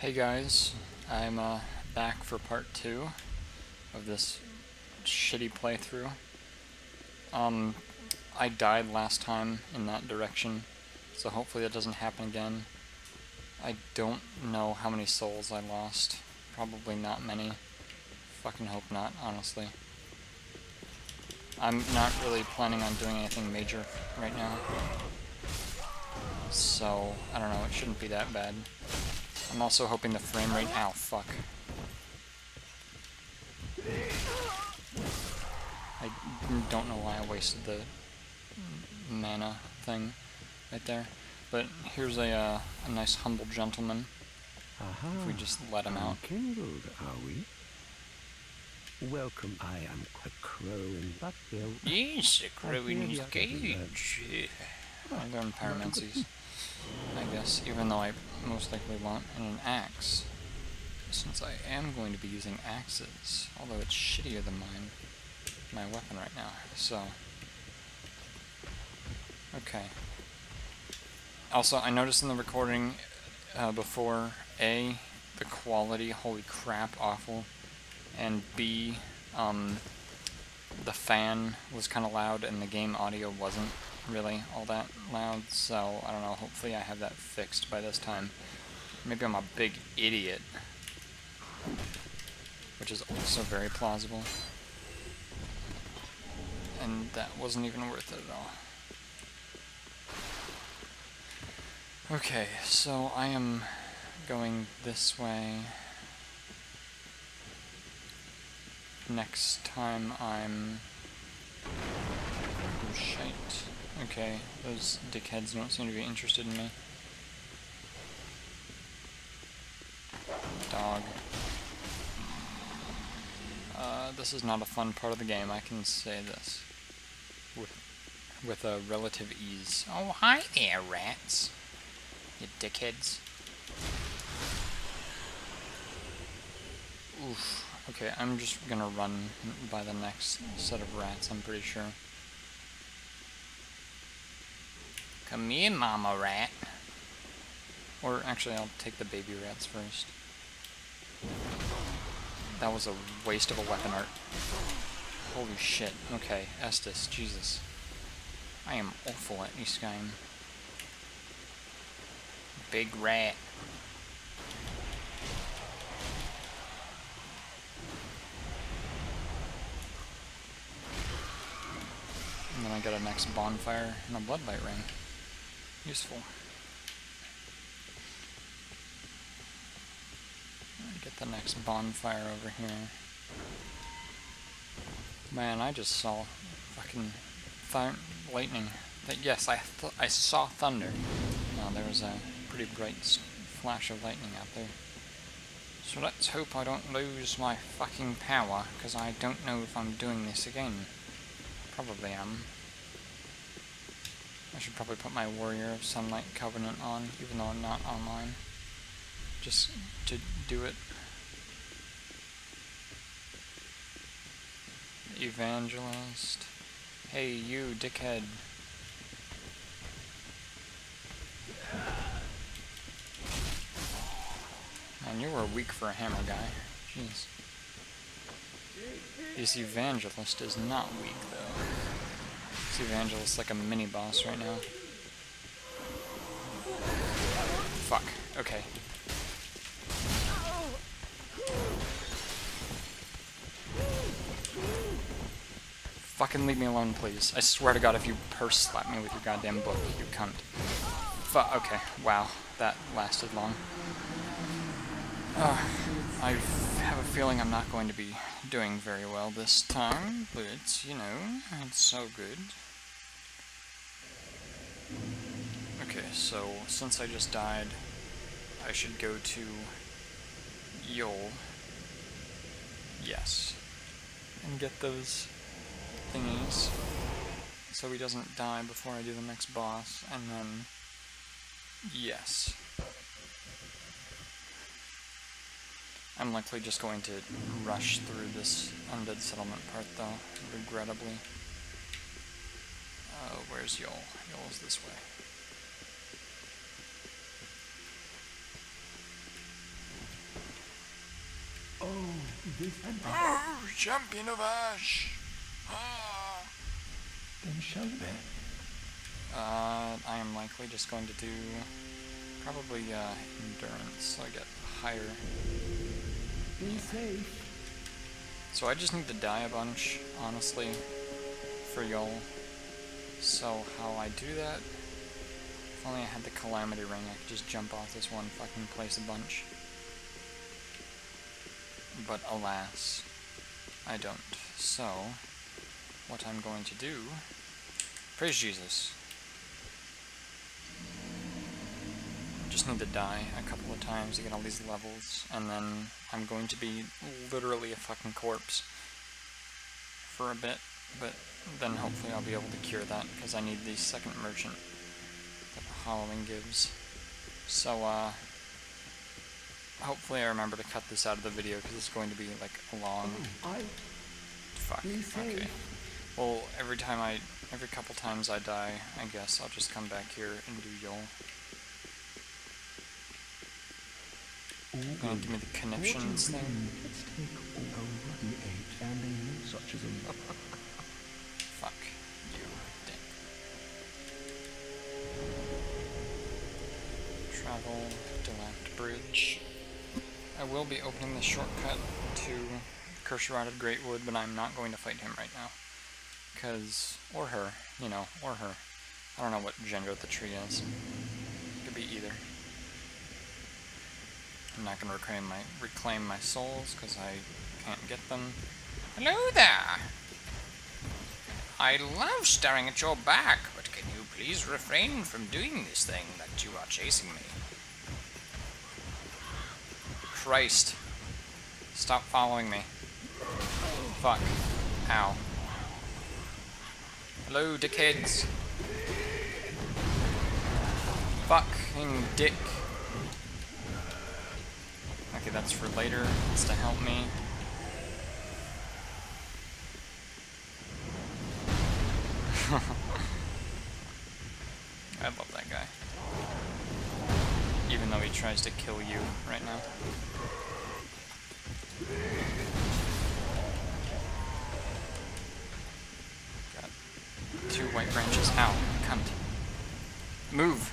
Hey guys, I'm uh, back for part two of this shitty playthrough. Um, I died last time in that direction, so hopefully that doesn't happen again. I don't know how many souls I lost. Probably not many. Fucking hope not, honestly. I'm not really planning on doing anything major right now. So, I don't know, it shouldn't be that bad. I'm also hoping the frame rate- ow, fuck. I don't know why I wasted the mana thing right there. But here's a, uh, a nice humble gentleman. Aha. If we just let him out. Kindled, are we? Welcome, I am a crow in Buckville. Yes, a crow in his cage. I learned pyromancies, I guess, even though I most likely want and an axe. Since I am going to be using axes, although it's shittier than mine, my weapon right now, so... Okay. Also, I noticed in the recording uh, before, A, the quality, holy crap, awful, and B, um, the fan was kind of loud and the game audio wasn't really all that loud, so I don't know, hopefully I have that fixed by this time. Maybe I'm a big idiot. Which is also very plausible. And that wasn't even worth it at all. Okay, so I am going this way. Next time I'm... Okay, those dickheads don't seem to be interested in me. Dog. Uh, this is not a fun part of the game, I can say this. With, with a relative ease. Oh, hi there, rats. You dickheads. Oof. Okay, I'm just gonna run by the next set of rats, I'm pretty sure. Come here, mama rat. Or actually, I'll take the baby rats first. That was a waste of a weapon art. Holy shit. Okay, Estus, Jesus. I am awful at this game. Big rat. And then I got a next bonfire and a bloodbite ring. Useful. Get the next bonfire over here. Man, I just saw fucking lightning. That yes, I I saw thunder. No, there was a pretty bright flash of lightning out there. So let's hope I don't lose my fucking power, because I don't know if I'm doing this again. Probably am. I should probably put my Warrior of Sunlight Covenant on, even though I'm not online. Just to do it. Evangelist. Hey, you, dickhead. Man, you were weak for a hammer guy. Jeez. This evangelist is not weak, though. Evangelist like a mini boss right now. Fuck. Okay. Fucking leave me alone, please. I swear to God, if you purse slap me with your goddamn book, you cunt. Fuck, okay, wow. That lasted long. Uh, I have a feeling I'm not going to be doing very well this time, but, you know, it's so good. Okay, so since I just died, I should go to Yoel. Yes. And get those thingies so he doesn't die before I do the next boss, and then yes. I'm likely just going to rush through this undead settlement part though, regrettably. Uh, where's Yoel? Yoel's this way. Oh, this empire. Oh, champion of Ash! Ah. Then show me. Uh, I am likely just going to do probably uh, endurance, so I get higher. Be safe. So I just need to die a bunch, honestly, for y'all. So how I do that? If only I had the Calamity Ring, I could just jump off this one fucking place a bunch. But alas, I don't. So, what I'm going to do... Praise Jesus. I just need to die a couple of times to get all these levels, and then I'm going to be literally a fucking corpse for a bit, but then hopefully I'll be able to cure that, because I need the second merchant that the Halloween gives. So, uh, hopefully I remember to cut this out of the video, because it's going to be, like, a long... I Fuck, okay. Well, every time I, every couple times I die, I guess I'll just come back here and do Yoel. Gonna give me the conniptions thing. Let's take over the age and such as a Travel to left bridge. I will be opening the shortcut to Curse Rotted Greatwood, but I'm not going to fight him right now. Cause, or her, you know, or her. I don't know what gender the tree is. Could be either. I'm not gonna reclaim my reclaim my souls because I can't get them. Hello there. I love staring at your back, please refrain from doing this thing that you are chasing me? Christ. Stop following me. Fuck. Ow. Hello, dickheads. Fucking dick. Okay, that's for later. It's to help me. tries to kill you right now. Got two white branches. Ow, cunt. Move!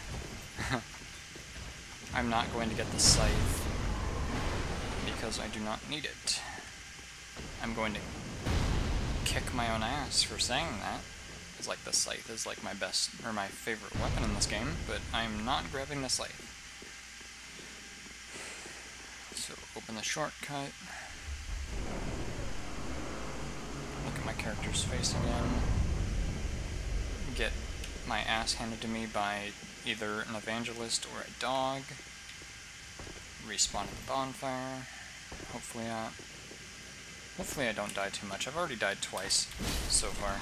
I'm not going to get the scythe because I do not need it. I'm going to kick my own ass for saying that. It's like the scythe is like my best or my favorite weapon in this game, but I'm not grabbing the scythe. So open the shortcut. Look at my character's face again. Get my ass handed to me by either an evangelist or a dog. Respawn at the bonfire. Hopefully not. Hopefully I don't die too much. I've already died twice so far.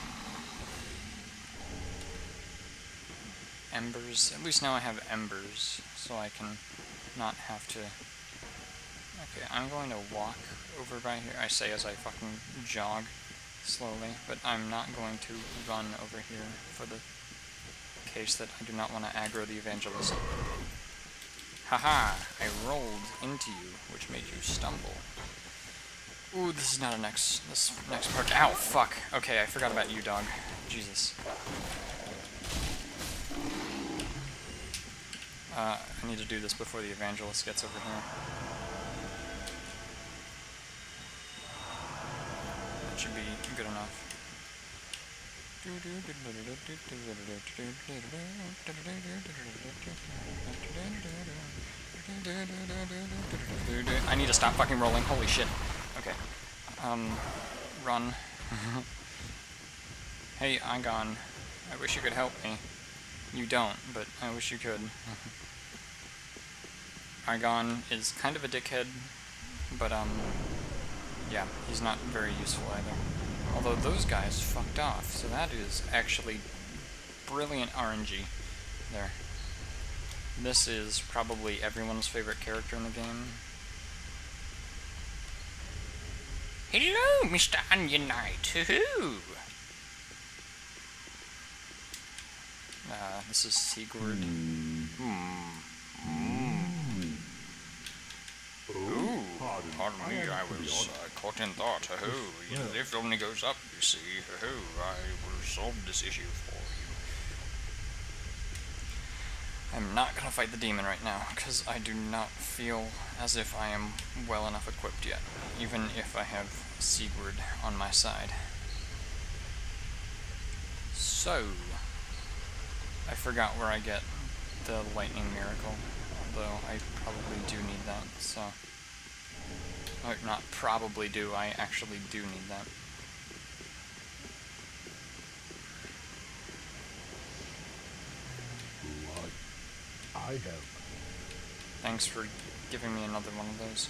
Embers. At least now I have embers, so I can not have to... Okay, I'm going to walk over by here. I say as I fucking jog slowly, but I'm not going to run over here for the case that I do not want to aggro the evangelist. Haha, I rolled into you, which made you stumble. Ooh, this is not a next, this next part. Ow, fuck. Okay, I forgot about you, dog. Jesus. Uh, I need to do this before the evangelist gets over here. Should be good enough. I need to stop fucking rolling. Holy shit. Okay. Um, run. hey, Eygon. I wish you could help me. You don't, but I wish you could. Eygon is kind of a dickhead, but um, yeah, he's not very useful either. Although those guys fucked off, so that is actually brilliant RNG there. This is probably everyone's favorite character in the game. Hello, Mr. Onion Knight. Hoo-hoo! Uh, this is Siegward. Hmm. Ooh. Pardon pardon me, I was uh, caught in thought. Oh, you know, the lift only goes up, you see. Oh, I will solve this issue for you. I'm not gonna fight the demon right now, because I do not feel as if I am well enough equipped yet, even if I have Siegward on my side. So, I forgot where I get the lightning miracle, although I probably do need that, so... Or not probably do, I actually do need that. I help. Thanks for giving me another one of those.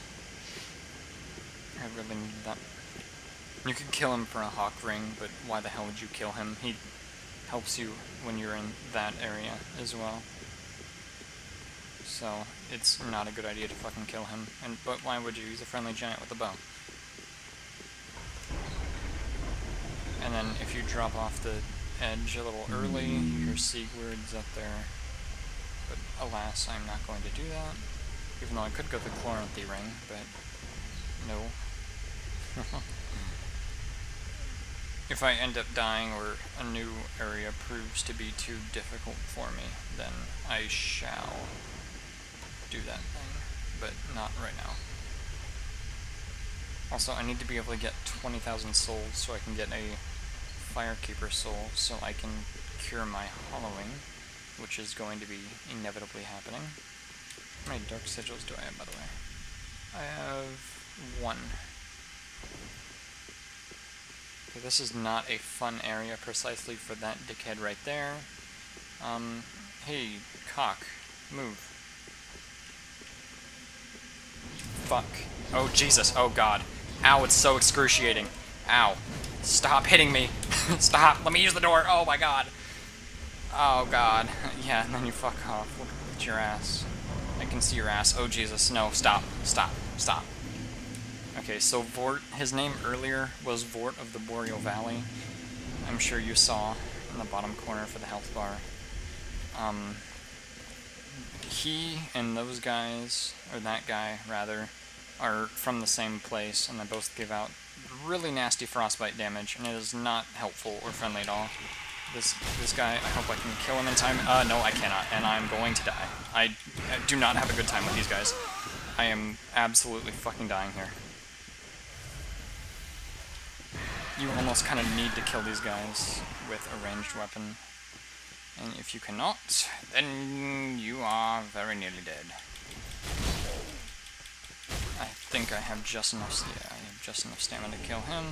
I really needed that. You could kill him for a hawk ring, but why the hell would you kill him? He helps you when you're in that area as well. So, it's not a good idea to fucking kill him. And But why would you? He's a friendly giant with a bow. And then if you drop off the edge a little early, your Siegward's up there. But alas, I'm not going to do that. Even though I could go the Chloranthy ring, but no. if I end up dying or a new area proves to be too difficult for me, then I shall do that thing, but not right now. Also, I need to be able to get 20,000 souls so I can get a Firekeeper soul so I can cure my hollowing, which is going to be inevitably happening. How many dark sigils do I have, by the way? I have one. Okay, this is not a fun area precisely for that dickhead right there. Um, hey, cock, move. Fuck. Oh, Jesus. Oh, God. Ow, it's so excruciating. Ow. Stop hitting me. Stop. Let me use the door. Oh, my God. Oh, God. Yeah, and then you fuck off. Look at your ass. I can see your ass. Oh, Jesus. No, stop. Stop. Stop. Okay, so Vordt, his name earlier was Vordt of the Boreal Valley. I'm sure you saw in the bottom corner for the health bar. Um, he and those guys, or that guy rather, are from the same place, and they both give out really nasty frostbite damage, and it is not helpful or friendly at all. This this guy, I hope I can kill him in time. Uh, no, I cannot, and I'm going to die. I, I do not have a good time with these guys. I am absolutely fucking dying here. You almost kind of need to kill these guys with a ranged weapon. And if you cannot, then you are very nearly dead. I think I have just enough, I have just enough stamina to kill him.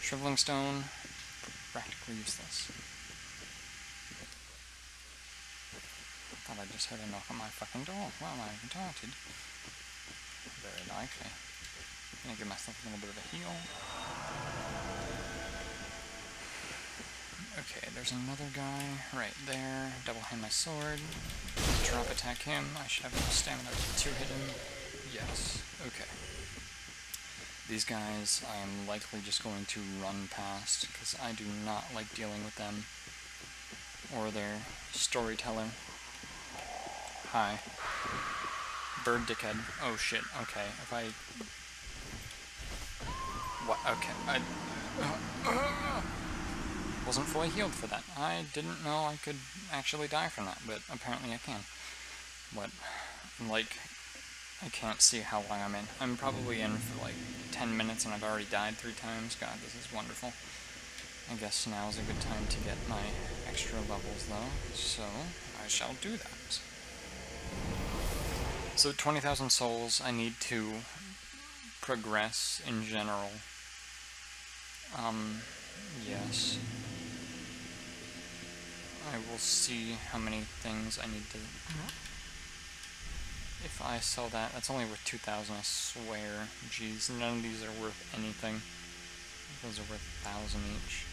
Shriveling Stone, practically useless. Thought I just heard a knock on my fucking door. Well, I'm retarded. Very likely. I'm Gonna give myself a little bit of a heal. Okay, there's another guy right there. Double hand my sword. Drop attack him. I should have enough stamina to hit him. Yes. Okay. These guys I am likely just going to run past because I do not like dealing with them or their storyteller. Hi. Bird dickhead. Oh shit. Okay. If I what? Okay. I uh, uh, wasn't fully healed for that. I didn't know I could actually die from that, but apparently I can. What? Like, I can't see how long I'm in. I'm probably in for like 10 minutes and I've already died three times. God, this is wonderful. I guess now is a good time to get my extra levels though, so I shall do that. So 20,000 souls, I need to progress in general. Um, yes. I will see how many things I need to... If I sell that, that's only worth 2,000, I swear. Jeez, none of these are worth anything. Those are worth 1,000 each.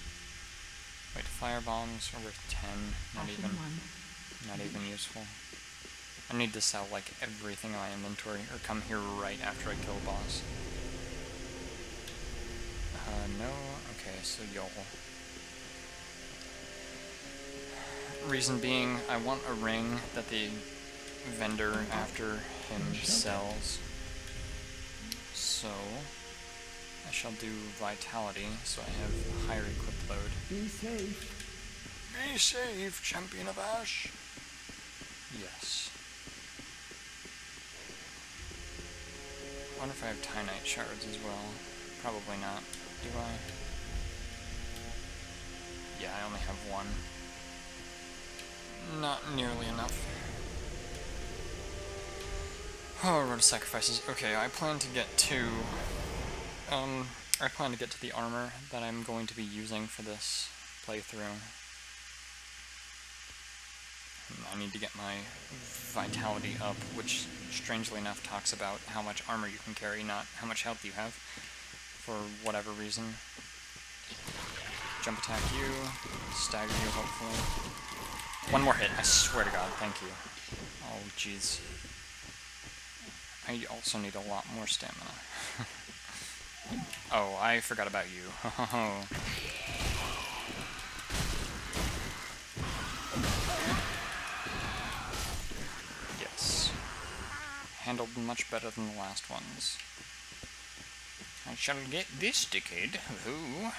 Wait, fire bombs are worth 10, not even, not even useful. I need to sell, like, everything in my inventory, or come here right after I kill a boss. Uh, no? Okay, so Yoel. Reason being, I want a ring that the vendor after him sells. So, I shall do Vitality, so I have higher equip load. Be safe. Be safe, Champion of Ash! Yes. wonder if I have Titanite shards as well. Probably not. Do I? Yeah, I only have one. Not nearly enough. Oh, road of sacrifices. Okay, I plan to get to... Um, I plan to get to the armor that I'm going to be using for this playthrough. I need to get my vitality up, which strangely enough talks about how much armor you can carry, not how much health you have, for whatever reason. Jump attack you, stagger you hopefully. One more hit, I swear to god, thank you. Oh jeez. I also need a lot more stamina. oh, I forgot about you. Yes. Handled much better than the last ones. I shall get this dickhead. Who?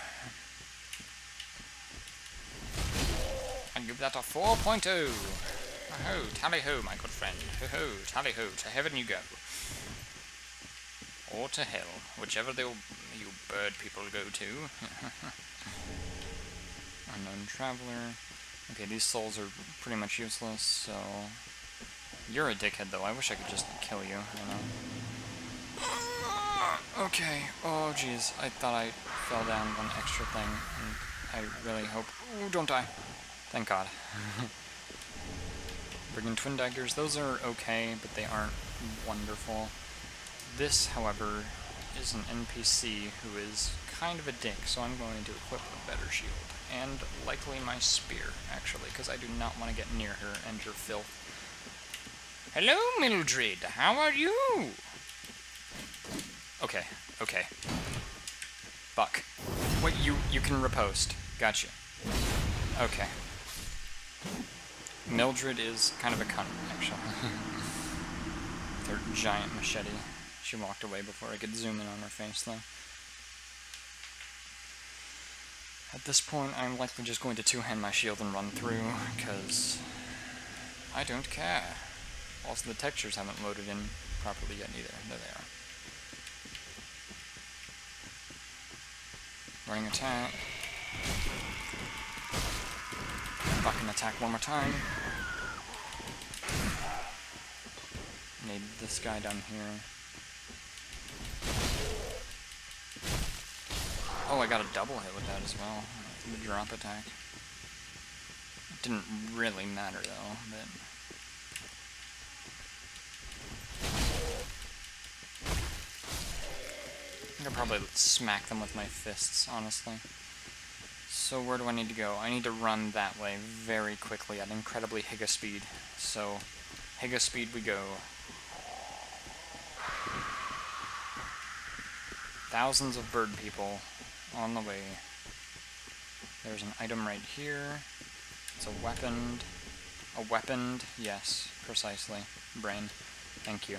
Give that a 4.0. Oh, ho, tally ho, my good friend. Ho ho, tally ho, to heaven you go. Or to hell, whichever the you bird people go to. Unknown traveler. Okay, these souls are pretty much useless, so you're a dickhead, though. I wish I could just kill you, you know? Okay. Oh, jeez. I thought I fell down one extra thing, and I really hope... Oh, don't die. Thank God. Brigand Twin Daggers, those are okay, but they aren't wonderful. This, however, is an NPC who is kind of a dick, so I'm going to equip a better shield. And likely my spear, actually, because I do not want to get near her and her filth. Hello, Mildred. How are you? Okay, okay. Buck. What, you you can repost. Gotcha. Okay. Mildred is kind of a cunt, actually. With her giant machete. She walked away before I could zoom in on her face, though. At this point, I'm likely just going to two-hand my shield and run through, because I don't care. Also, the textures haven't loaded in properly yet either. There they are. Running attack. Fucking attack one more time. Need this guy down here. Oh, I got a double hit with that as well. The drop attack. It Didn't really matter though, but... I could probably smack them with my fists, honestly. So where do I need to go? I need to run that way very quickly at incredibly Higa speed. So, Higa speed we go. Thousands of bird people on the way. There's an item right here. It's a weaponed. A weaponed, yes, precisely. Brain. Thank you.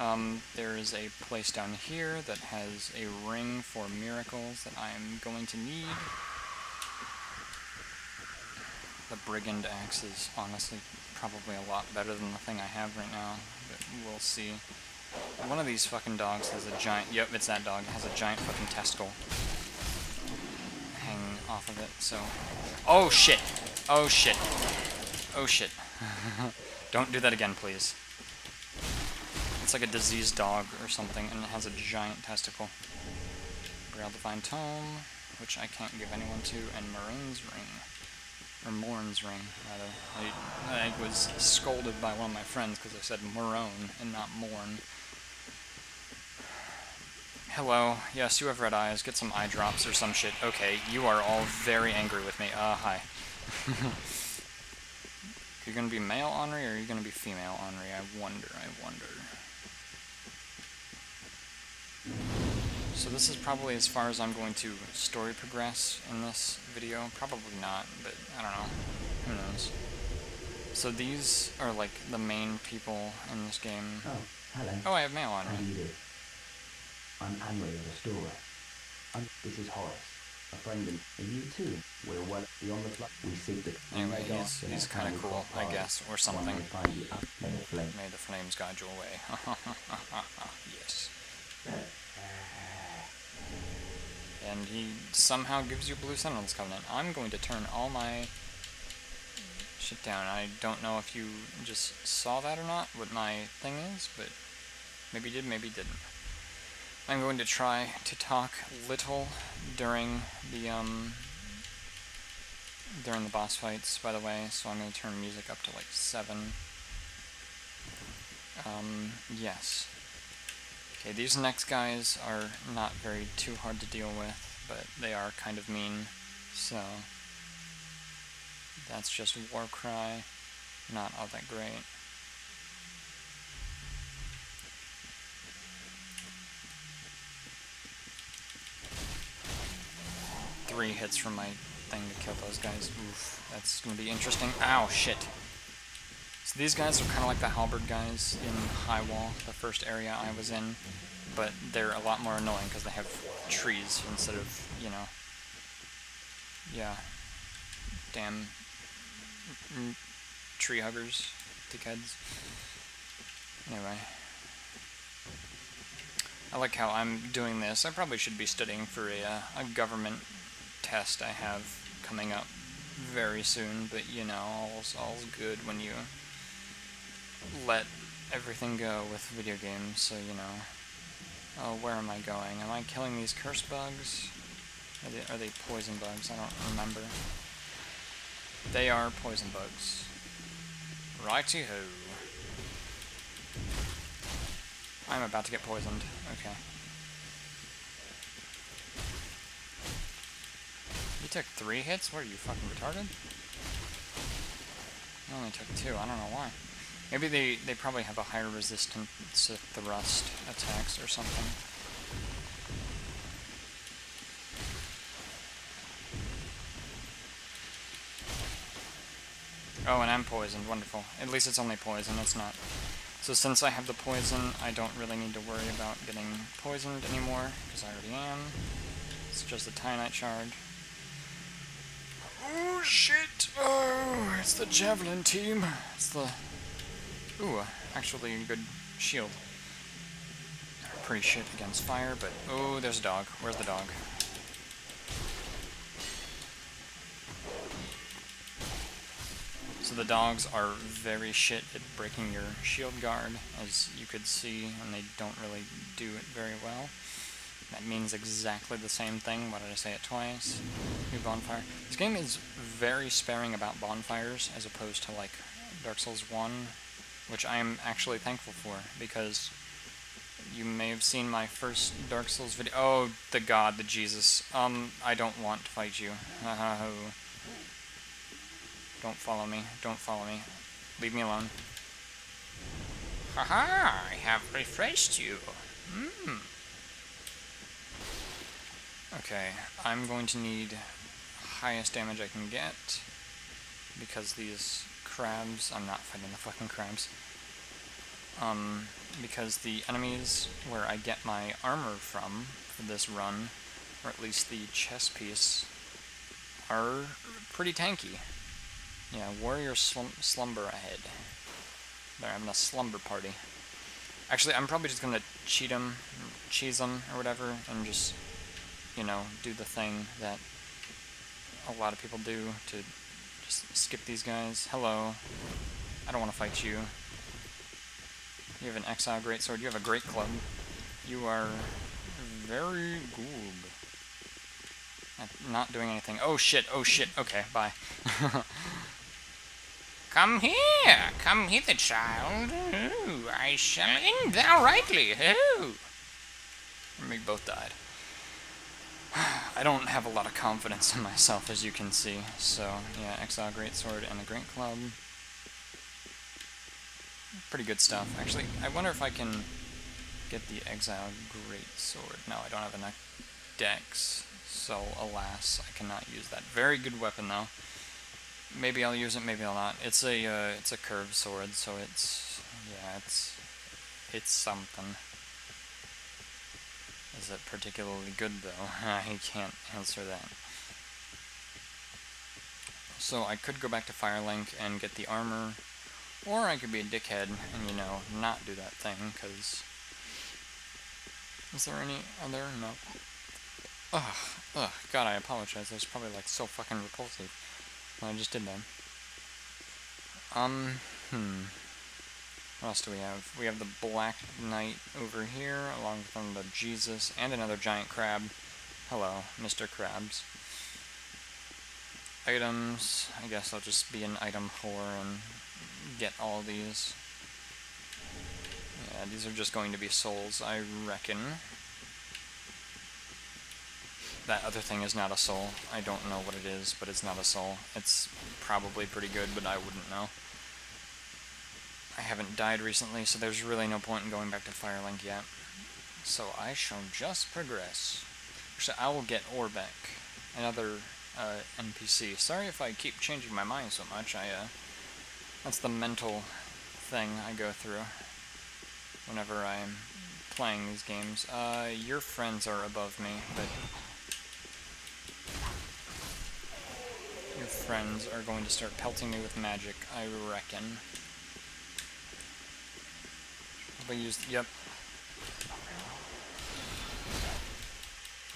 Um, there is a place down here that has a ring for miracles that I'm going to need. The Brigand Axe is honestly probably a lot better than the thing I have right now, but we'll see. One of these fucking dogs has a giant, yep, it's that dog, It has a giant fucking testicle hanging off of it, so... Oh shit! Oh shit! Oh shit. Don't do that again, please. It's like a diseased dog or something, and it has a giant testicle. Braille Divine Tome, which I can't give anyone to, and Morane's Ring. Or Morne's Ring, rather. I, I was scolded by one of my friends because I said Morone and not Morne. Hello. Yes, you have red eyes. Get some eye drops or some shit. Okay, you are all very angry with me. Uh, hi. You're gonna be male Anri or are you gonna be female Anri? I wonder, I wonder. So this is probably as far as I'm going to story progress in this video. Probably not, but I don't know. Who knows? So these are like the main people in this game. Oh, hello. Oh, I have mail on How do you do? I'm Anri of Astora. And this is Horace, a friend and, you too. We're well beyond the flood. We seek the Anyway, he's, he's kind of cool, I guess, or something. find you up in the flame. May the flames guide you away. yes. And he somehow gives you Blue Sentinels Covenant. I'm going to turn all my shit down. I don't know if you just saw that or not, what my thing is, but maybe you did, maybe you didn't. I'm going to try to talk little during the um during the boss fights, by the way, so I'm going to turn music up to like 7. Um, yes. Okay, these next guys are not very too hard to deal with, but they are kind of mean, so that's just Warcry, not all that great. Three hits from my thing to kill those guys. Oof, that's gonna be interesting. Ow, shit. So these guys are kind of like the halberd guys in High Wall, the first area I was in, but they're a lot more annoying because they have trees instead of, you know, yeah, damn tree huggers, dickheads. Anyway. I like how I'm doing this. I probably should be studying for a, uh, a government test I have coming up very soon, but you know, all's, all's good when you let everything go with video games, so you know. Oh, where am I going? Am I killing these curse bugs? Are they, are they poison bugs? I don't remember. They are poison bugs. Righty ho. I'm about to get poisoned. Okay. You took three hits? What are you, fucking retarded? I only took two. I don't know why. Maybe they, they probably have a higher resistance to thrust attacks or something. Oh, and I'm poisoned. Wonderful. At least it's only poison. It's not. So since I have the poison, I don't really need to worry about getting poisoned anymore, because I already am. It's just a Titanite shard. Shit! Oh, it's the Javelin team. It's the... Ooh, actually a good shield. Pretty shit against fire, but... Oh, there's a dog. Where's the dog? So the dogs are very shit at breaking your shield guard, as you could see, and they don't really do it very well. That means exactly the same thing. Why did I say it twice? New bonfire. This game is very sparing about bonfires, as opposed to like Dark Souls 1, which I am actually thankful for, because you may have seen my first Dark Souls video. Oh, the God, the Jesus. Um, I don't want to fight you. Don't follow me. Don't follow me. Leave me alone. Haha, I have refreshed you. Hmm. Okay, I'm going to need highest damage I can get because these crabs, I'm not fighting the fucking crabs. Um, because the enemies where I get my armor from for this run, or at least the chest piece, are pretty tanky. Yeah, warrior slum slumber ahead. They're having a slumber party. Actually, I'm probably just gonna cheat them, cheese them, or whatever, and just, you know, do the thing that a lot of people do to just skip these guys. Hello. I don't want to fight you. You have an exile greatsword. You have a great club. You are very good not doing anything. Oh shit, oh shit. Okay, bye. Come here, come hither, child. Ooh, I shall end thou rightly. Ooh. We both died. I don't have a lot of confidence in myself, as you can see. So, yeah, Exile Greatsword and a Great Club. Pretty good stuff. Actually, I wonder if I can get the Exile Greatsword. No, I don't have enough dex, so alas, I cannot use that. Very good weapon, though. Maybe I'll use it, maybe I'll not. It's a uh, it's a curved sword, so it's yeah, it's it's something. Is it particularly good, though? I can't answer that. So I could go back to Firelink and get the armor, or I could be a dickhead and, you know, not do that thing, because... Is there any other? No. Ugh, ugh, God, I apologize. That's probably, like, so fucking repulsive. I just did that. Um, hmm. What else do we have? We have the Black Knight over here, along with the Jesus, and another giant crab. Hello, Mr. Krabs. Items, I guess I'll just be an item whore and get all these. Yeah, these are just going to be souls, I reckon. That other thing is not a soul. I don't know what it is, but it's not a soul. It's probably pretty good, but I wouldn't know. I haven't died recently, so there's really no point in going back to Firelink yet. So I shall just progress. So I will get Orbeck, another uh, NPC. Sorry if I keep changing my mind so much. I uh, that's the mental thing I go through whenever I'm playing these games. Uh, your friends are above me, but your friends are going to start pelting me with magic, I reckon. They used, yep.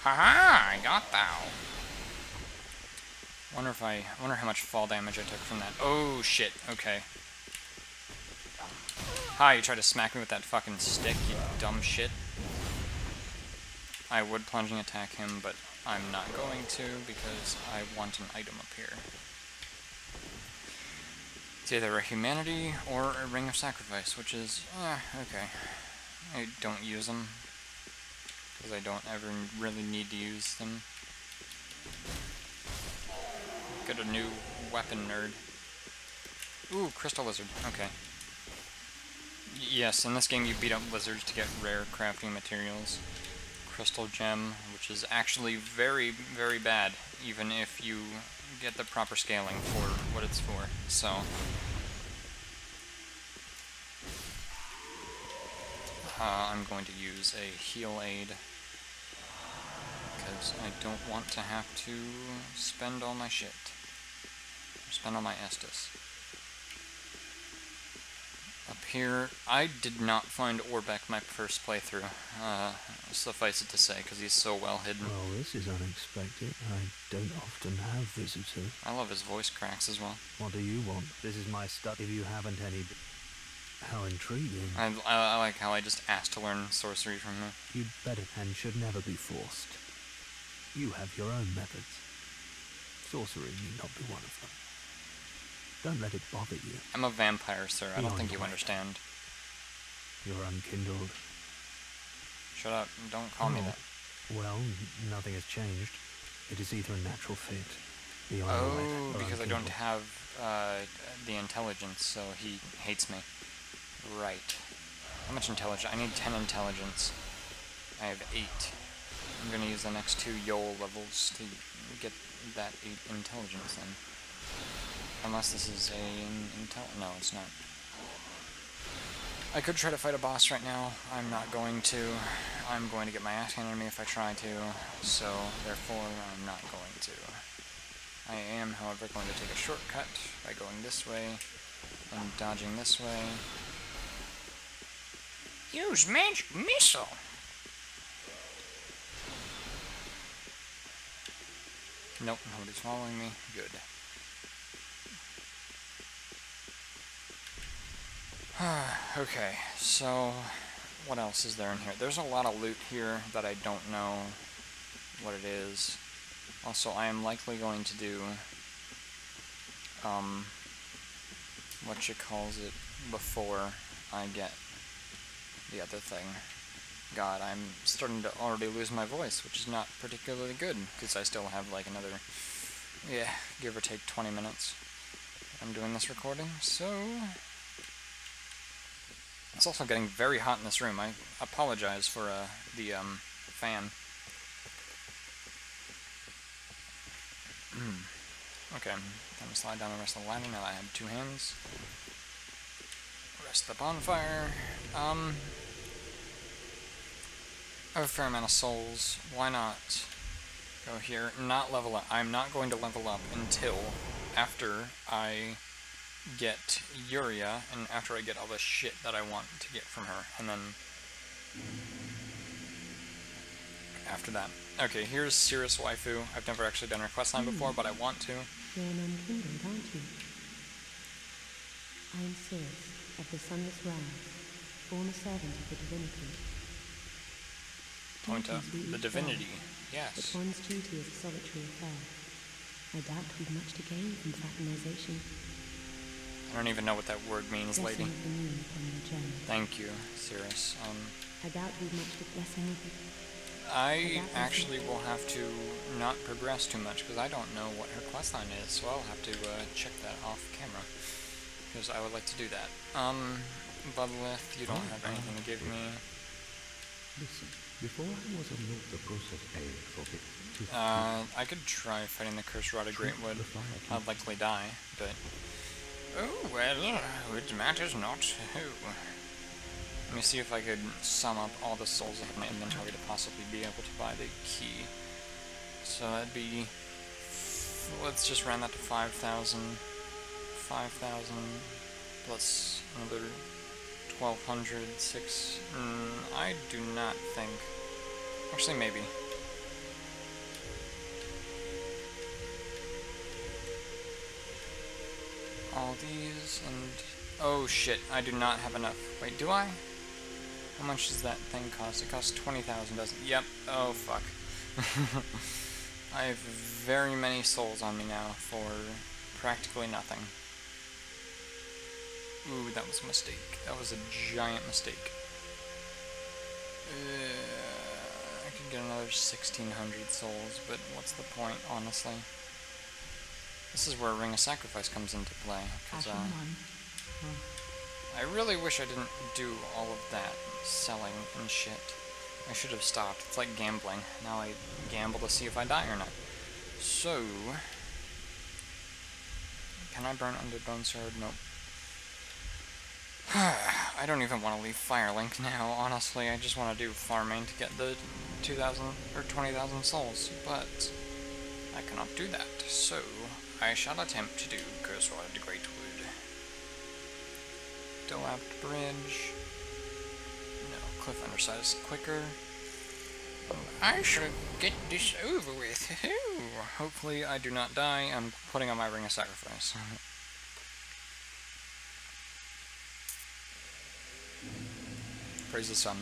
Haha, I got thou. Wonder if I, wonder how much fall damage I took from that. Oh shit, okay. Hi, you tried to smack me with that fucking stick, you dumb shit. I would plunging attack him, but I'm not going to because I want an item up here. It's either a humanity or a ring of sacrifice, which is, eh, okay. I don't use them, because I don't ever really need to use them. Get a new weapon, nerd. Ooh, crystal lizard, okay. Yes, in this game you beat up lizards to get rare crafting materials. Crystal gem, which is actually very, very bad, even if you get the proper scaling for what it's for. So, uh, I'm going to use a heal aid because I don't want to have to spend all my shit. Spend all my Estus. Up here, I did not find Orbeck my first playthrough. Uh, suffice it to say, because he's so well hidden. Well, this is unexpected. I don't often have visitors. I love his voice cracks as well. What do you want? This is my stuff. If you haven't any... How intriguing. I, I, I like how I just asked to learn sorcery from him. You'd better and should never be forced. You have your own methods. Sorcery need not be one of them. Don't let it bother you. I'm a vampire, sir. I don't think you understand. You're unkindled. Shut up. Don't call me Oh. that. Well, nothing has changed. It is either a natural fit, beyond Oh, because I don't have uh, the intelligence, so he hates me. Right. How much intelligence? I need 10 intelligence. I have 8. I'm gonna use the next two Yoel levels to get that 8 intelligence then. Unless this is a intel. No, it's not. I could try to fight a boss right now. I'm not going to. I'm going to get my ass handed to me if I try to. So, therefore, I'm not going to. I am, however, going to take a shortcut by going this way and dodging this way. Use magic missile! Nope, nobody's following me. Good. okay, so what else is there in here? There's a lot of loot here that I don't know what it is. Also, I am likely going to do, um, what you calls it, before I get the other thing. God, I'm starting to already lose my voice, which is not particularly good, because I still have like another, yeah, give or take 20 minutes. I'm doing this recording, so... It's also getting very hot in this room. I apologize for uh, the um, fan. okay, time to slide down the rest of the ladder now I have two hands. Rest the bonfire. Um, I have a fair amount of souls. Why not go here? Not level up. I'm not going to level up until after I get Yuria and after I get all the shit that I want to get from her. And then after that. Okay, here's Sirris Waifu. I've never actually done her questline before, but I want to. You're an unkindled, aren't you? I am Sirris, of the Sunless Realms, former servant of the divinity. Point up the divinity. bear, But Yes. one's duty is a solitary affair. I doubt we've much to gain from fraternization. I don't even know what that word means, lady. Blessing of the moon upon your journey. Thank you, Sirris. Um, I doubt we've much to blessing of. I actually will have to not progress too much because I don't know what her questline is, so I'll have to uh, check that off camera because I would like to do that. Um, Bubbleth, you don't have anything to give me. Listen, before I was a milk the process A for it Uh, I could try fighting the Curse-rotted Greatwood. I'd likely die, but... Oh, well, it matters not. Oh. Let me see if I could sum up all the souls in my inventory to possibly be able to buy the key. So that'd be... Let's just round that to 5,000. 5,000 plus another 1,200, 6... Mm, I do not think... Actually, maybe. All these and oh shit I do not have enough. Wait do I? How much does that thing cost? It costs 20,000 doesn't it? yep. Oh fuck. I have very many souls on me now for practically nothing. Ooh that was a mistake. That was a giant mistake. Uh, I could get another 1600 souls but what's the point honestly this is where Ring of Sacrifice comes into play. 'cause, uh, I really wish I didn't do all of that selling and shit. I should have stopped. It's like gambling. Now I gamble to see if I die or not. So, can I burn under Bone Sword? Nope. I don't even want to leave Firelink now, honestly. I just want to do farming to get the 2,000 or 20,000 souls, but I cannot do that. So, I shall attempt to do Curse-rotted Greatwood. Dilapidated Bridge. No, Cliff Underside is quicker. I shall get this over with. Hopefully I do not die. I'm putting on my Ring of Sacrifice. Praise the sun.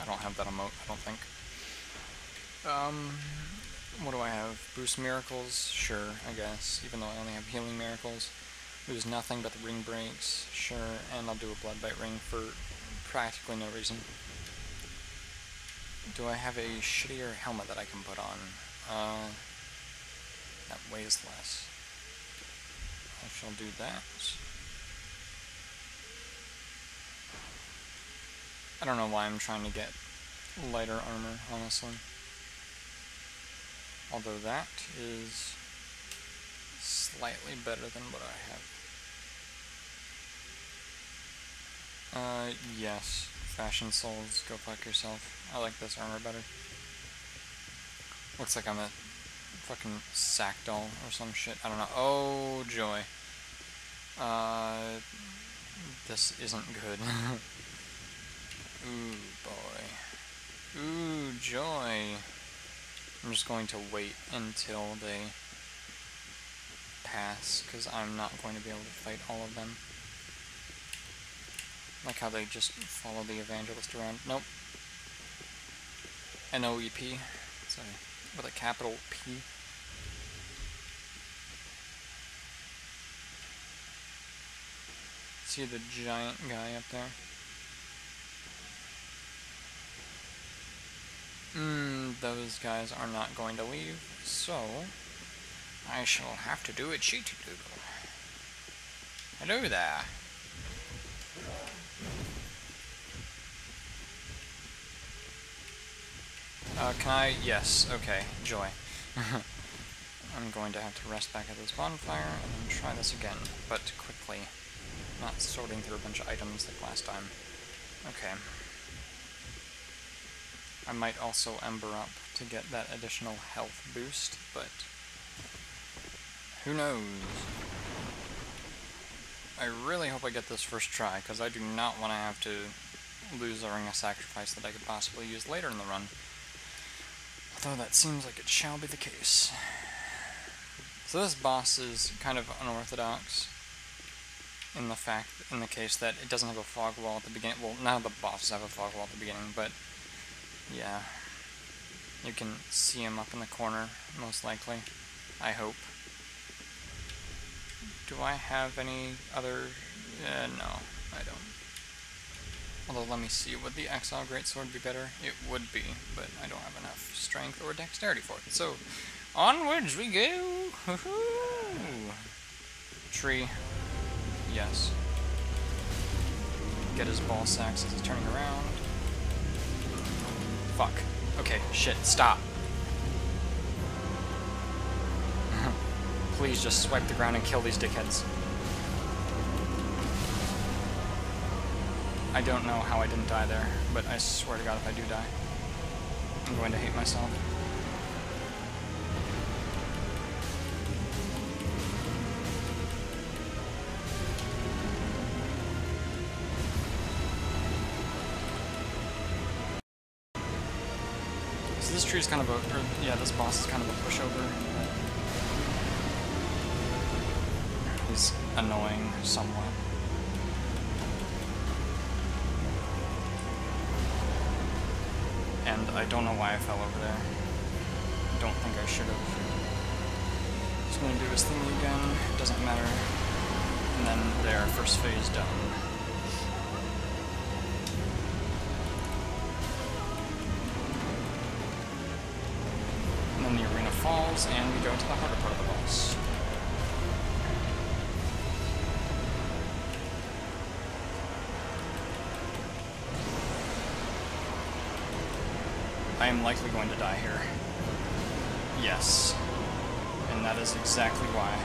I don't have that emote, I don't think. Um, what do I have? Boost miracles? Sure, I guess. Even though I only have healing miracles. Lose nothing but the ring breaks? Sure. And I'll do a bloodbite ring for practically no reason. Do I have a shittier helmet that I can put on? Uh, that weighs less. I shall do that. I don't know why I'm trying to get lighter armor, honestly. Although that is slightly better than what I have. Uh, yes. Fashion Souls, go fuck yourself. I like this armor better. Looks like I'm a fucking sack doll or some shit. I don't know. Oh, joy. Uh, this isn't good. Ooh, boy. Ooh, joy. I'm just going to wait until they pass, because I'm not going to be able to fight all of them. Like how they just follow the evangelist around. Nope. N-O-E-P. Sorry. With a capital P. See the giant guy up there? Mm, those guys are not going to leave, so I shall have to do a cheaty doodle. Hello there. Uh, can I? Yes, okay, joy. I'm going to have to rest back at this bonfire and then try this again, but quickly. Not sorting through a bunch of items like last time. Okay. I might also Ember up to get that additional health boost, but who knows? I really hope I get this first try, because I do not want to have to lose a Ring of Sacrifice that I could possibly use later in the run. Although that seems like it shall be the case. So this boss is kind of unorthodox in the fact, in the case that it doesn't have a fog wall at the beginning. Well, none of the bosses have a fog wall at the beginning, but yeah. You can see him up in the corner, most likely. I hope. Do I have any other... Uh, no, I don't. Although, let me see, would the Exile Greatsword be better? It would be, but I don't have enough strength or dexterity for it. So, onwards we go! Tree. Yes. Get his ball sacks as he's turning around. Fuck. Okay, shit, stop. Please just swipe the ground and kill these dickheads. I don't know how I didn't die there, but I swear to god if I do die, I'm going to hate myself. So this tree is kind of a, or, yeah, this boss is kind of a pushover. He's annoying somewhat. And I don't know why I fell over there. I don't think I should have. He's gonna do his thing again, it doesn't matter. And then there, first phase done. Falls, and we go into the harder part of the boss. I am likely going to die here. Yes. And that is exactly why.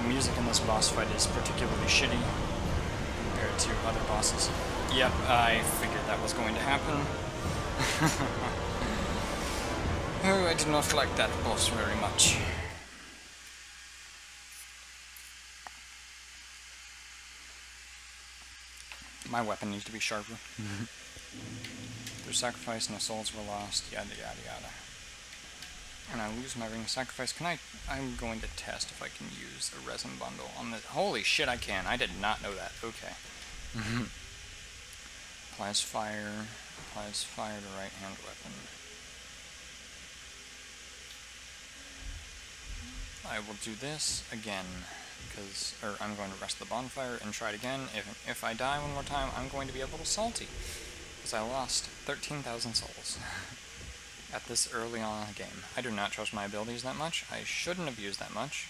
The music in this boss fight is particularly shitty compared to other bosses. Yep, I figured that was going to happen. I do not like that boss very much. My weapon needs to be sharper. Mm-hmm. Through sacrifice, no souls were lost, yada yada yada. And I lose my ring of sacrifice. Can I... I'm going to test if I can use a resin bundle on the... Holy shit, I can. I did not know that. Okay. Mm-hmm. applies fire. Applies fire to right hand weapon. I will do this again. Because... Or I'm going to rest the bonfire and try it again. If, if I die one more time, I'm going to be a little salty. Because I lost 13,000 souls. at this early on in the game. I do not trust my abilities that much. I shouldn't have used that much.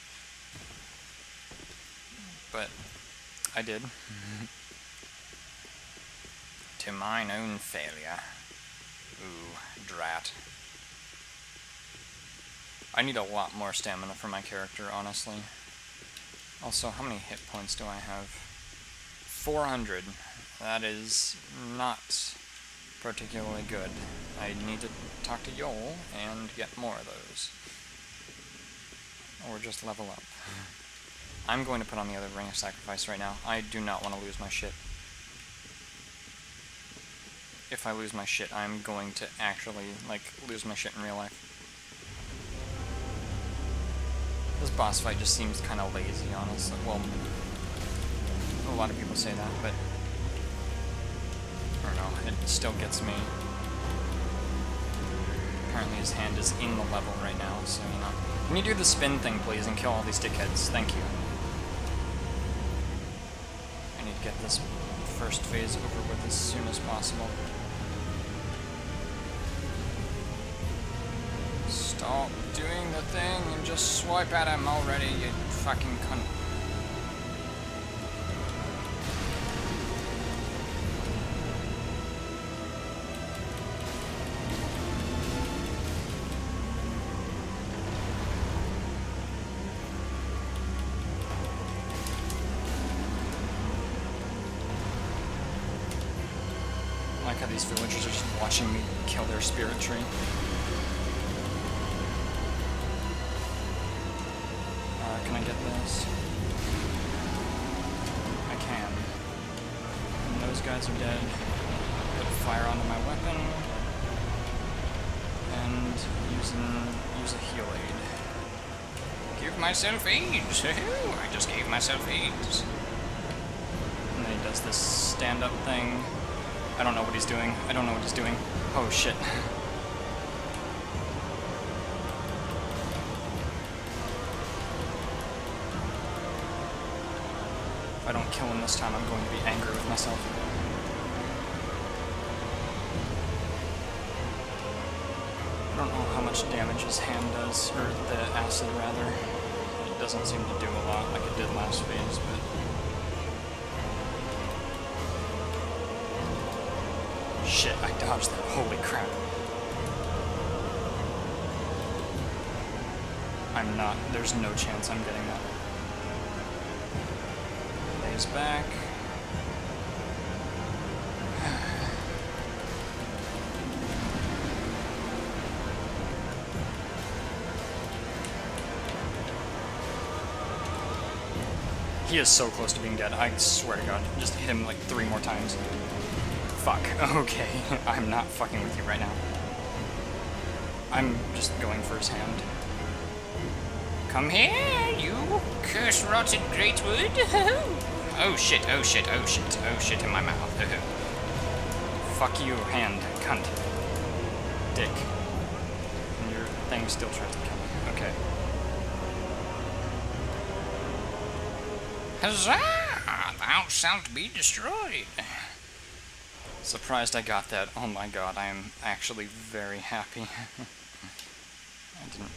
But I did. to mine own failure. Ooh, drat. I need a lot more stamina for my character, honestly. Also, how many hit points do I have? 400. That is not particularly good. I need to talk to Yoel and get more of those. Or just level up. I'm going to put on the other Ring of Sacrifice right now. I do not want to lose my shit. If I lose my shit, I'm going to actually, like, lose my shit in real life. This boss fight just seems kind of lazy, honestly. Well, a lot of people say that, but I don't know, it still gets me. Apparently his hand is in the level right now, so, you know. Can you do the spin thing, please, and kill all these dickheads? Thank you. I need to get this first phase over with as soon as possible. Stop doing the thing and just swipe at him already, you fucking cunt. like how these villagers are just watching me kill their spirit tree. Myself aids! I just gave myself aids. And then he does this stand-up thing. I don't know what he's doing. I don't know what he's doing. Oh shit. If I don't kill him this time, I'm going to be angry with myself. I don't know how much damage his hand does, or the acid rather. Doesn't seem to do a lot like it did last phase, but... Shit, I dodged that. Holy crap. I'm not, there's no chance I'm getting that. Lays back. He is so close to being dead. I swear to God. Just hit him like three more times. Fuck. Okay. I'm not fucking with you right now. I'm just going for his hand. Come here, you curse-rotted great wood. oh shit, oh shit, oh shit, oh shit in my mouth. Fuck you, hand, cunt. Dick. And your thing still tries to kill me. Okay. Huzzah! Thou shalt be destroyed. Surprised I got that. Oh my god, I am actually very happy. I didn't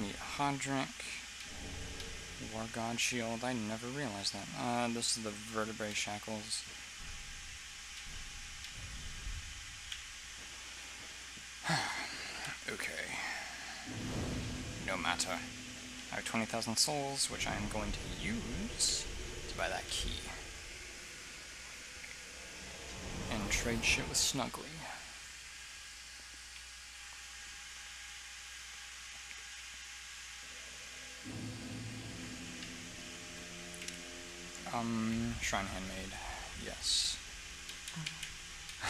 meet Hodrick. War God Shield. I never realized that. Uh, this is the Vertebrae Shackles. okay. No matter. I have 20,000 souls, which I am going to use buy that key. And trade shit with Snuggly. Um, Shrine Handmaid. Yes.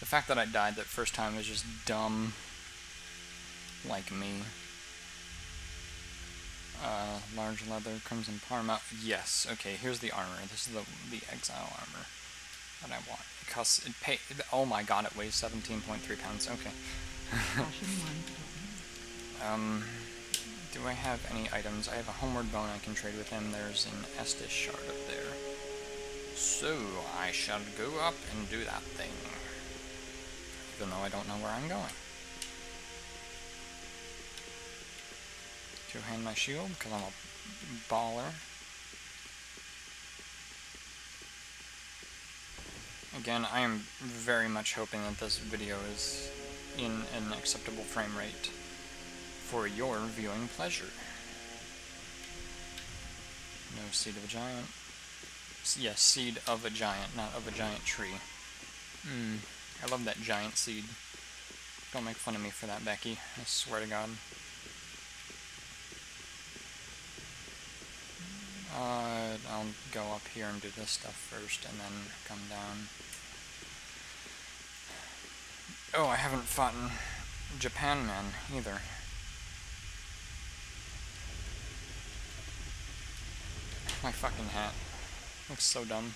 the fact that I died that first time is just dumb. Like me. Uh, large leather, crimson parma. Yes. Okay. Here's the armor. This is the the exile armor that I want. It costs. It pay. Oh my god! It weighs 17.3 pounds. Okay. um. Do I have any items? I have a homeward bone I can trade with him. There's an Estus shard up there. So I shall go up and do that thing. Even though I don't know where I'm going. Hand my shield, because I'm a baller. Again, I am very much hoping that this video is in an acceptable frame rate for your viewing pleasure. No seed of a giant. Yes, seed of a giant, not of a giant tree. Hmm, I love that giant seed. Don't make fun of me for that, Becky. I swear to God. Uh, I'll go up here and do this stuff first, and then come down. Oh, I haven't fought in Japan Man either. My fucking hat. Looks so dumb.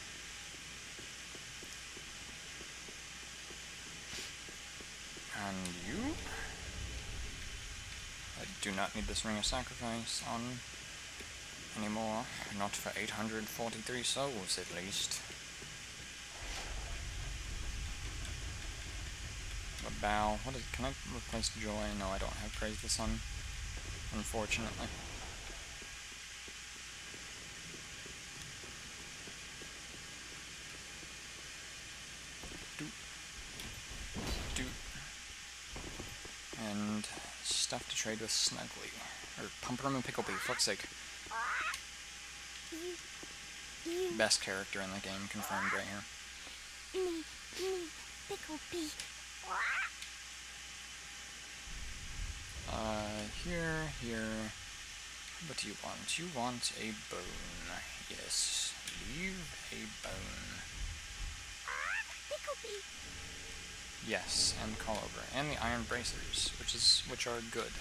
And you? I do not need this Ring of Sacrifice on anymore. Not for 843 souls, at least. A bow. What is, can I replace joy? No, I don't have praise the sun. Unfortunately. Doop Doot And stuff to trade with Snuggly. Or Pump-a-Rum and Pickle Pee, fuck's sake. Best character in the game, confirmed right here. Pickle Pee. Uh, here, here. What do you want? You want a bone. Yes. Leave a bone. Yes, and call over. And the iron bracers, which is which are good.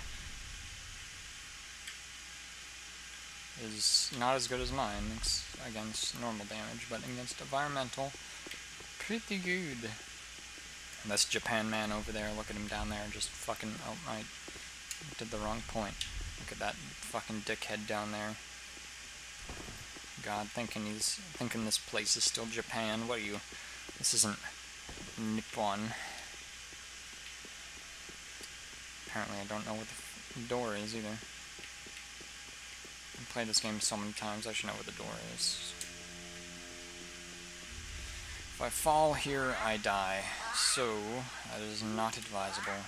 Is not as good as mine ex- against normal damage, but against environmental, pretty good. And that's Japan man over there. Look at him down there, just fucking. Oh, I did the wrong point. Look at that fucking dickhead down there. God, thinking he's thinking this place is still Japan. What are you? This isn't Nippon. Apparently, I don't know what the door is either. Played this game so many times, I should know where the door is. If I fall here, I die. So, that is not advisable.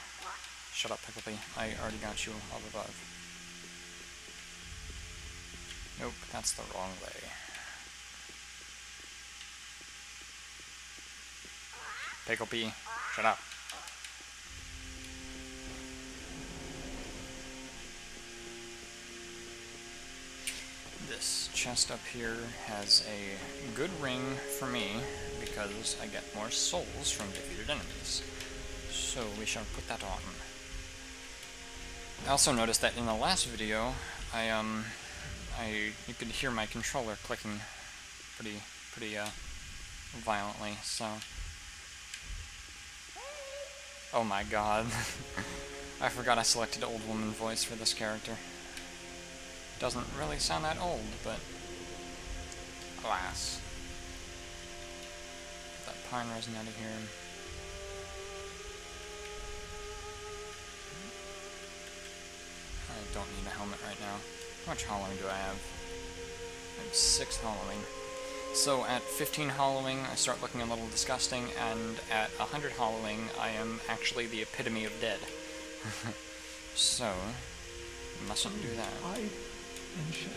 Shut up, Pickleby. I already got you up above. Nope, that's the wrong way. Pickleby, shut up. This chest up here has a good ring for me because I get more souls from defeated enemies. So we shall put that on. I also noticed that in the last video, I um, I you could hear my controller clicking pretty pretty uh violently. So. Oh my god. I forgot I selected old woman voice for this character. Doesn't really sound that old, but alas. Get that pine resin out of here. I don't need a helmet right now. How much hollowing do I have? I have six hollowing. So at 15 hollowing, I start looking a little disgusting, and at 100 hollowing, I am actually the epitome of dead. so, mustn't do that. I am Shay.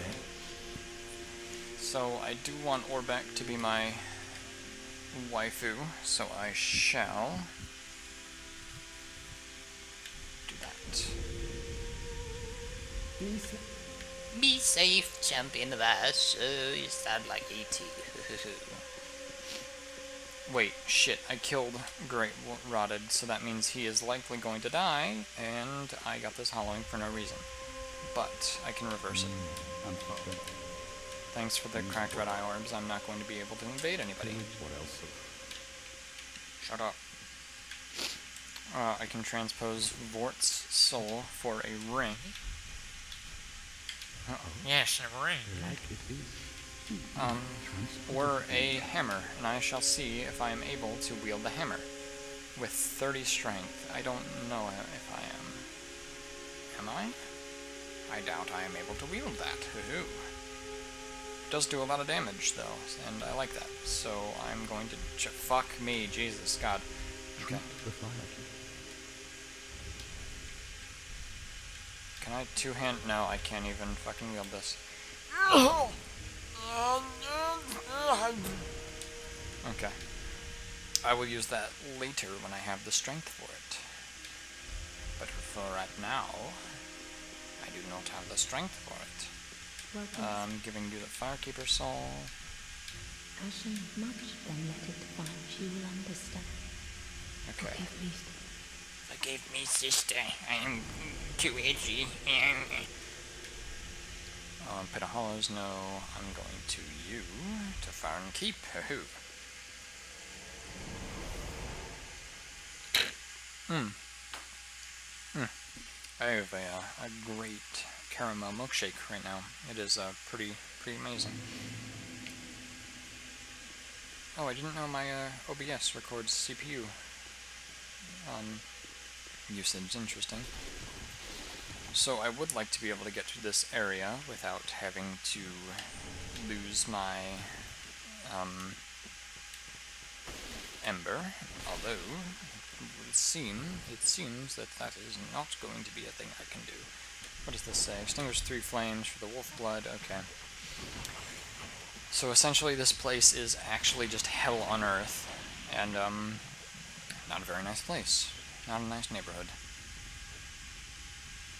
So I do want Orbeck to be my waifu, so I shall do that. Be safe, champion of ash. Oh, you sound like E.T. Wait, shit, I killed Great Rotted, so that means he is likely going to die, and I got this hollowing for no reason. But I can reverse it. I'm fucking. Thanks for the cracked red eye orbs, I'm not going to be able to invade anybody. What else? Shut up. Uh, I can transpose Vordt's soul for a ring. Uh -oh. yes, a ring. Like it is. Um, or a hammer, and I shall see if I am able to wield the hammer. With 30 strength. I don't know if I am. Am I? I doubt I am able to wield that. Hoo-hoo. Does do a lot of damage, though, and I like that. So I'm going to... Fuck me, Jesus, God. Okay. Can I two-hand... No, I can't even fucking wield this. Okay. I will use that later when I have the strength for it. But for right now, I do not have the strength for it. Welcome. Um, giving you the Firekeeper Soul. Ashen much, then let it find you will understand. Okay. Forgive me. Forgive me, sister. I am too edgy. Um, Pit of Hollows, no. I'm going to you to Farron Keep. Hoo-hoo. Hmm. Hmm. I have a, uh, a great caramel milkshake right now. It is uh, pretty pretty amazing. Oh, I didn't know my uh, OBS records CPU um, usage. Interesting. So I would like to be able to get to this area without having to lose my um, ember, although seem it seems that that is not going to be a thing I can do. What does this say? Extinguish three flames for the wolf blood. Okay. So essentially, this place is actually just hell on earth, and um, Not a very nice place. Not a nice neighborhood.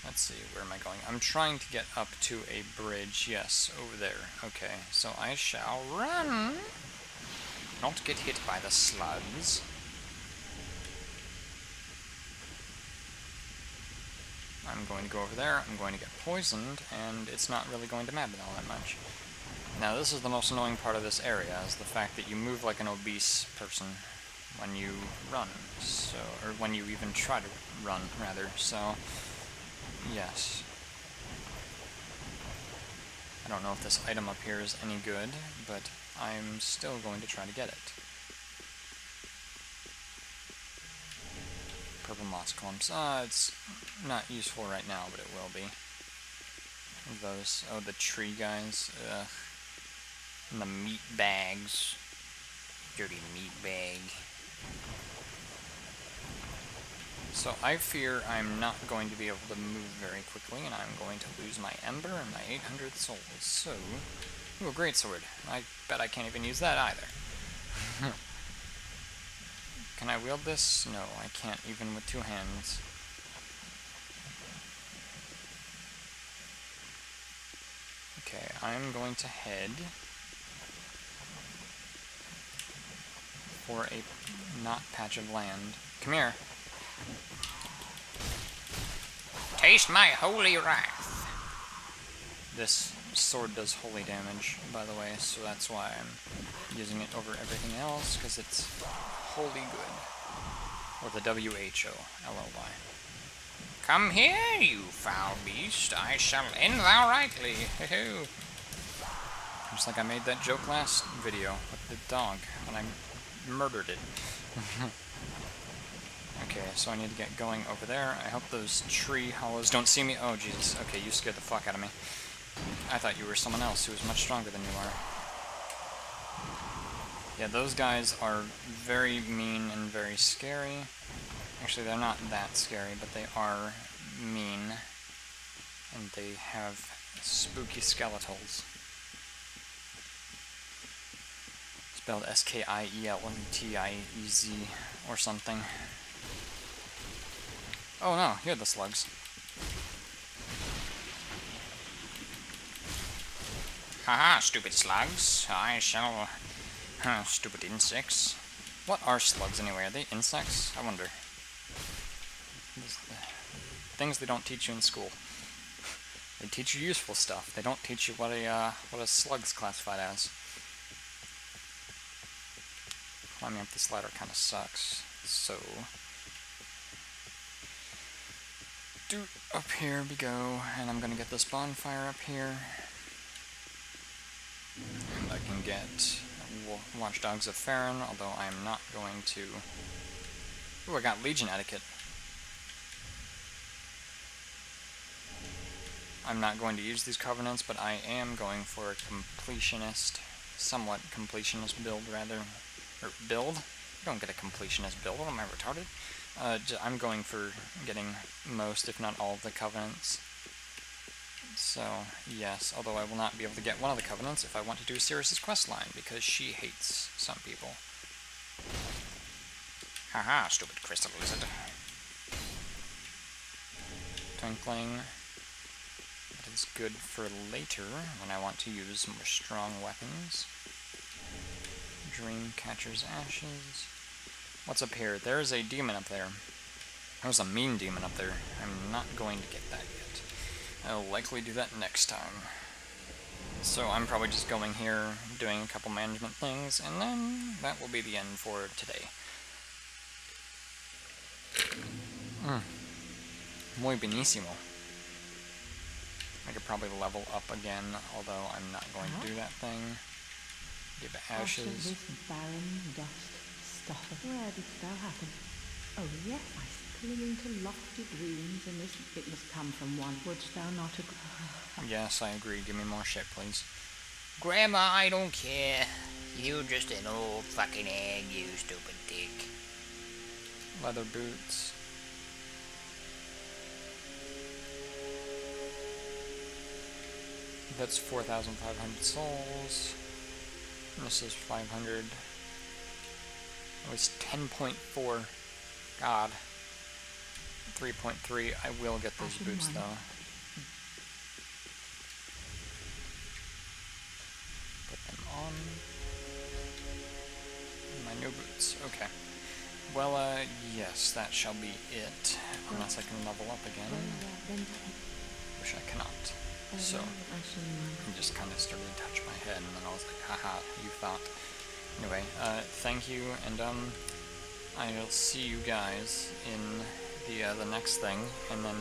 Let's see, where am I going? I'm trying to get up to a bridge. Yes, over there. Okay, so I shall run. Not get hit by the slugs. I'm going to go over there, I'm going to get poisoned, and it's not really going to matter all that much. Now this is the most annoying part of this area, is the fact that you move like an obese person when you run, so, or when you even try to run, rather, so, yes. I don't know if this item up here is any good, but I'm still going to try to get it. Purple moss clumps. Uh, it's not useful right now, but it will be. Those, oh, the tree guys, ugh. And the meat bags. Dirty meat bag. So I fear I'm not going to be able to move very quickly, and I'm going to lose my Ember and my 800 souls. So, ooh, a great sword. I bet I can't even use that either. Can I wield this? No, I can't even with two hands. Okay, I'm going to head for a not patch of land. Come here. Taste my holy wrath. This sword does holy damage, by the way, so that's why I'm using it over everything else, because it's holy good. Or the W-H-O-L-O-Y. Come here, you foul beast. I shall end thou rightly. Hoo-hoo. Just like I made that joke last video with the dog, when I murdered it. okay, so I need to get going over there. I hope those tree hollows don't see me. Oh, Jesus. Okay, you scared the fuck out of me. I thought you were someone else who was much stronger than you are. Yeah, those guys are very mean and very scary. Actually, they're not that scary, but they are mean. And they have spooky skeletals. Spelled S-K-I-E-L-T-I-E-Z or something. Oh no, here are the slugs. Haha, stupid slugs. I shall... Stupid insects. What are slugs anyway? Are they insects? I wonder. Things they don't teach you in school. They teach you useful stuff. They don't teach you what a uh, what a slug's classified as. Climbing up this ladder kind of sucks. So, up here we go, and I'm gonna get this bonfire up here, I can get Watchdogs of Farron, although I am not going to. Ooh, I got Legion etiquette. I'm not going to use these covenants, but I am going for a completionist, somewhat completionist build, rather. Or build? You don't get a completionist build, am I retarded? Uh, I'm going for getting most, if not all, of the covenants. So, yes, although I will not be able to get one of the covenants if I want to do Sirris's quest line, because she hates some people. Haha, stupid crystal lizard. Twinkling That is good for later when I want to use more strong weapons. Dreamchaser's Ashes. What's up here? There's a demon up there. There's a mean demon up there. I'm not going to get that yet. I'll likely do that next time. So I'm probably just going here, doing a couple management things, and then that will be the end for today. Mm. Muy buenísimo. I could probably level up again, although I'm not going to do that thing. Give ashes. This barren dust stuff. Where did that happen? Oh yes, I see. Clinging to lofty dreams, and this it must come from one. Wouldst thou not agree? Yes, I agree. Give me more shit, please. Grandma, I don't care. You're just an old fucking egg, you stupid dick. Leather boots. That's 4,500 souls. This is 500. It was 10.4. God. 3.3, I will get those boots one. though. Put them on. My new boots, okay. Well, uh, yes, that shall be it. Unless I can level up again, which I cannot. So, I just kind of started to touch my head, and then I was like, haha, you thought. Anyway, uh, thank you, and, um, I'll see you guys in the, uh, the next thing, and then